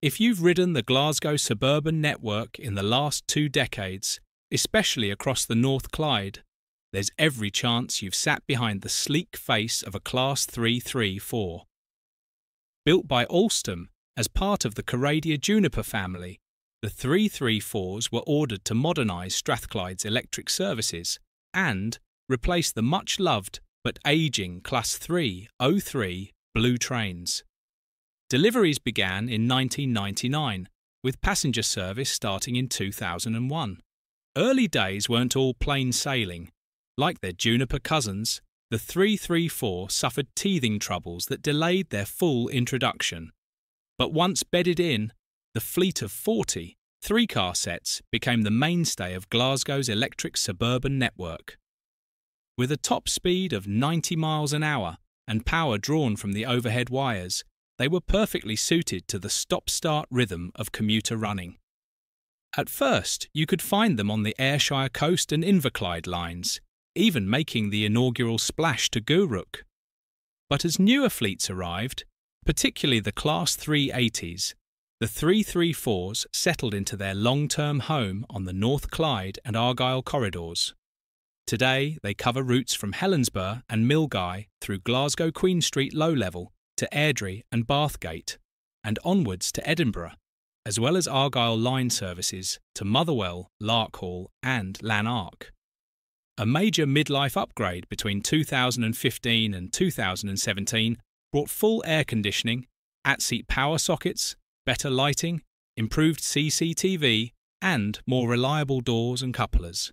If you've ridden the Glasgow suburban network in the last two decades, especially across the North Clyde, there's every chance you've sat behind the sleek face of a Class 334. Built by Alstom as part of the Coradia Juniper family, the 334s were ordered to modernise Strathclyde's electric services and replace the much loved but ageing Class 303 blue trains. Deliveries began in 1999, with passenger service starting in 2001. Early days weren't all plain sailing. Like their Juniper cousins, the 334 suffered teething troubles that delayed their full introduction. But once bedded in, the fleet of 40 three car sets became the mainstay of Glasgow's electric suburban network. With a top speed of 90 miles an hour and power drawn from the overhead wires, they were perfectly suited to the stop start rhythm of commuter running. At first, you could find them on the Ayrshire Coast and Inverclyde lines, even making the inaugural splash to Gourock. But as newer fleets arrived, particularly the Class 380s, the 334s settled into their long term home on the North Clyde and Argyle corridors. Today, they cover routes from Helensburgh and Milngavie through Glasgow Queen Street Low Level to Airdrie and Bathgate, and onwards to Edinburgh, as well as Argyle line services to Motherwell, Larkhall, and Lanark. A major midlife upgrade between 2015 and 2017 brought full air conditioning, at seat power sockets, better lighting, improved CCTV, and more reliable doors and couplers.